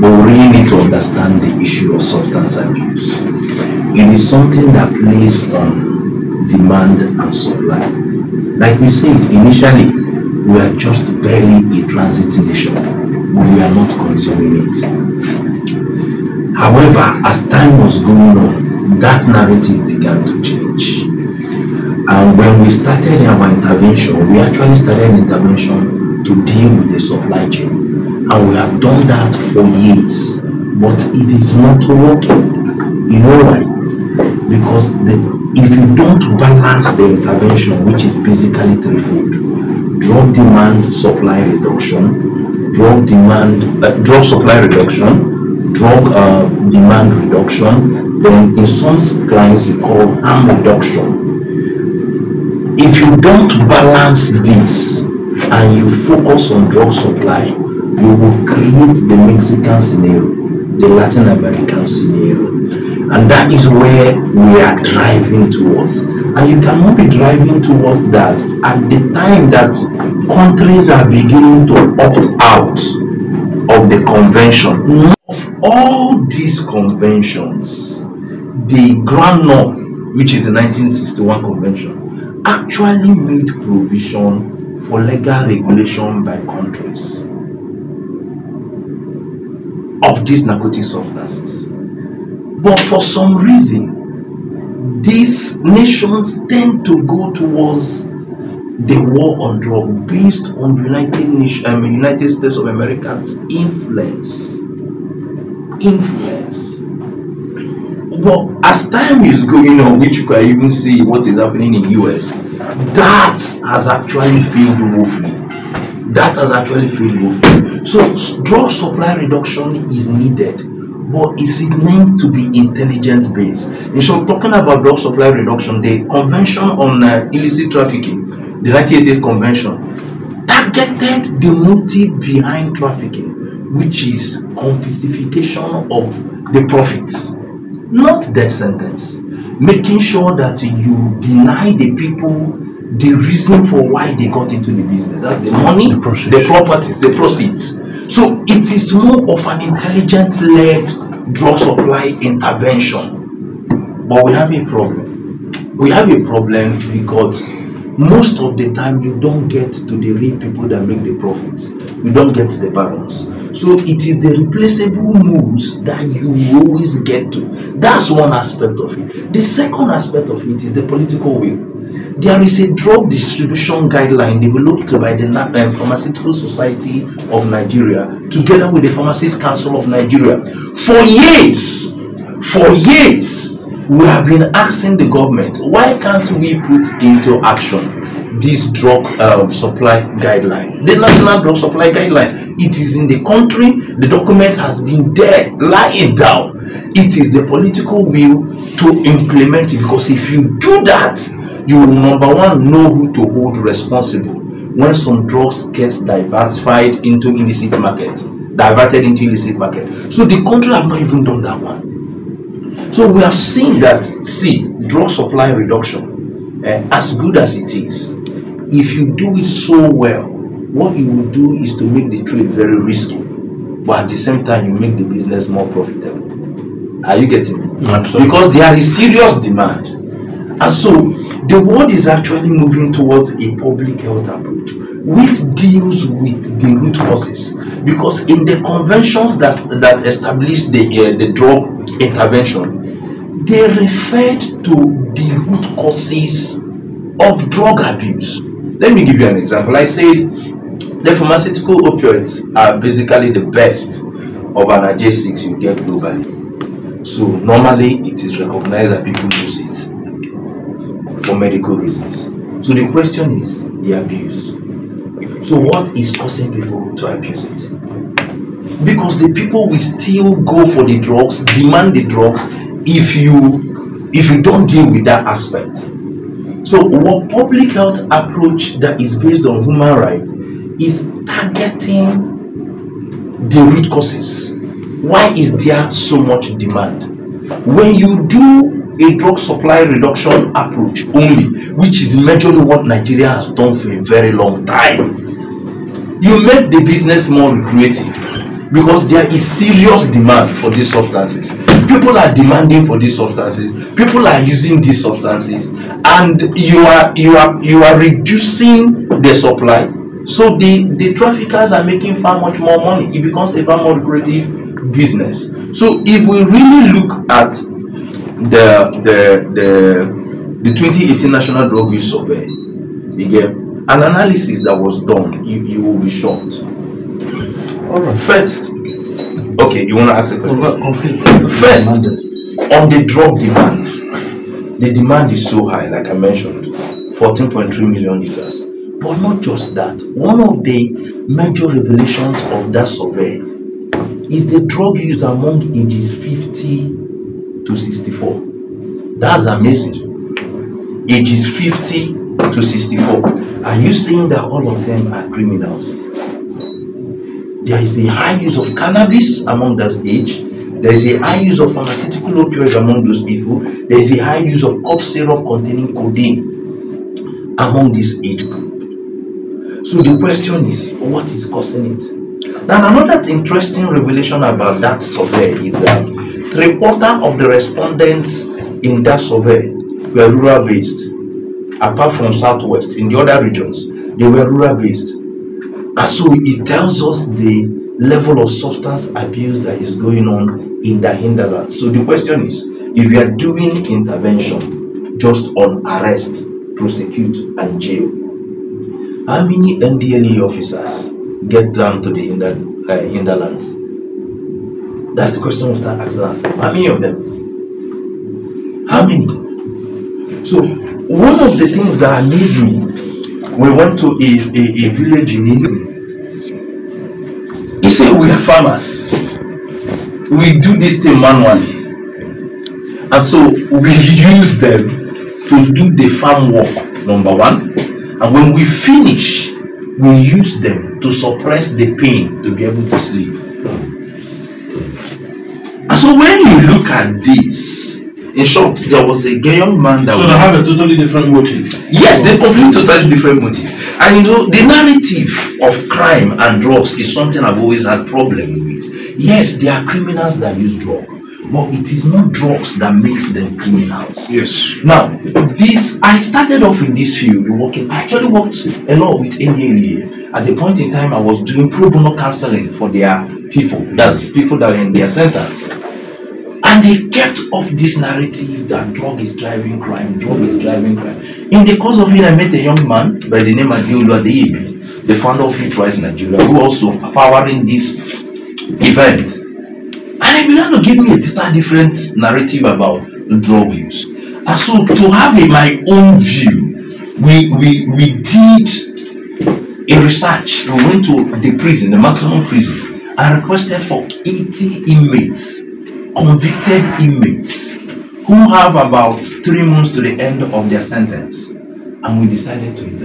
but we really need to understand the issue of substance abuse. It is something that plays on demand and supply. Like we said initially, we are just barely a transit nation, but we are not consuming it. However, as time was going on, that narrative began to change. And when we started our intervention, we actually started an intervention to deal with the supply chain. We have done that for years, but it is not working. You know why? Because the, if you don't balance the intervention, which is basically threefold drug demand supply reduction, drug demand, uh, drug supply reduction, drug uh, demand reduction, then in some clients you call harm reduction if you don't balance this and you focus on drug supply you will create the mexican scenario the latin american scenario and that is where we are driving towards. And you cannot be driving towards that at the time that countries are beginning to opt out of the convention. Of all these conventions the grundnorm which is the 1961 convention actually made provision for legal regulation by countries of these narcotic substances. But for some reason, these nations tend to go towards the war on drug based on United Nation, um, United States of America's influence. Influence. But as time is going on, which you can even see what is happening in US, that has actually failed woefully. That has actually failed woefully. So drug supply reduction is needed, but it is meant to be intelligent based. In short, talking about drug supply reduction, the Convention on uh, Illicit Trafficking, the 1988 Convention, targeted the motive behind trafficking, which is confiscation of the profits not death sentence making sure that you deny the people the reason for why they got into the business that's the money The the, properties the proceeds. So it is more of an intelligent led drug supply intervention. But we have a problem. We have a problem because most of the time you don't get to the real people that make the profits. You don't get to the barons. So it is the replaceable moves that you always get to. That's one aspect of it. The second aspect of it is the political will there is a drug distribution guideline developed by the um, pharmaceutical society of nigeria together with the pharmacist council of nigeria. For years for years we have been asking the government why can't we put into action this drug um, supply guideline? The national drug supply guideline. It is in the country. The document has been there lying down. It is the political will to implement it because if you do that you number one know who to hold responsible when some drugs get diversified into illicit market diverted into illicit market so the country have not even done that one so we have seen that, see, drug supply reduction, eh, as good as it is, if you do it so well, what you will do is to make the trade very risky, but at the same time, you make the business more profitable. Are you getting me? Absolutely. Because there is serious demand. And so the world is actually moving towards a public health approach which deals with the root causes. Because in the conventions that that established the uh, the drug intervention, they referred to the root causes of drug abuse. Let me give you an example. I said the pharmaceutical opioids are basically the best of analgesics you get globally. So normally it is recognized that people use it for medical reasons. So the question is the abuse. So what is causing people to abuse it? Because the people will still go for the drugs, demand the drugs if you if you don't deal with that aspect. So what public health approach that is based on human right is targeting the root causes. Why is there so much demand? When you do a drug supply reduction approach only, which is majorly what Nigeria has done for a very long time, you make the business more lucrative because there is serious demand for these substances. People are demanding for these substances. People are using these substances. And you are you are you are reducing the supply. So the the traffickers are making far much more money. It becomes a far more lucrative business. So if we really look at the the the the 2018 national drug use survey again an analysis that was done you you will be shocked All right. first okay you want to ask a question Complete. First, on the drug demand, the demand is so high, like I mentioned, 14.3 million liters. But not just that, one of the major revelations of that survey is the drug use among ages 50 to 64. That's amazing. Ages 50 to 64. Are you saying that all of them are criminals? there is a high use of cannabis among that age. There is a high use of pharmaceutical opioids among those people. There is a high use of cough syrup containing codeine among this age group. So the question is, what is causing it? Now, another interesting revelation about that survey is that three quarter of the respondents in that survey were rural based. Apart from Southwest, in the other regions, they were rural based. And so it tells us the level of substance abuse that is going on in the hinterland. So the question is, if you are doing intervention just on arrest, prosecute, and jail, how many NDLEA officers get down to the uh, hinterlands? That's the question we start asking. How many of them? How many? So one of the things that amazed me, we went to a, a, a village in India. He said, We are farmers. We do this thing manually. And so we use them to do the farm work, number one. And when we finish, we use them to suppress the pain to be able to sleep. So when you look at this, in short, there was a young man that So they have a totally different motive. Yes, they complete totally different motive. And you know, the narrative of crime and drugs is something I've always had problem with. Yes, there are criminals that use drug, but it is not drugs that makes them criminals. Yes. Now, this I started off in this field working. I actually worked a lot with NDLEA. At the point in time, I was doing pro bono counseling for their people. That's people that are in their centers. They kept up this narrative that drug is driving crime, drug is driving crime. In the course of it, I met a young man by the name of Adeolu Adeyebi, the founder of Youth Rise Nigeria, who also powering this event. And he began to give me a total different narrative about drug use. And so to have a, my own view, we, we, we did a research. We went to the prison, the maximum prison, and requested for 80 inmates, convicted inmates, who have about three months to the end of their sentence. And we decided to.